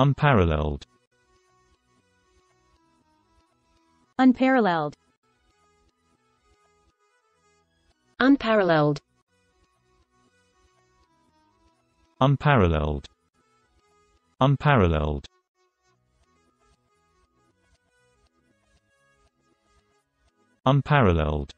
Unparalleled. Unparalleled. Unparalleled. Unparalleled. Unparalleled. Unparalleled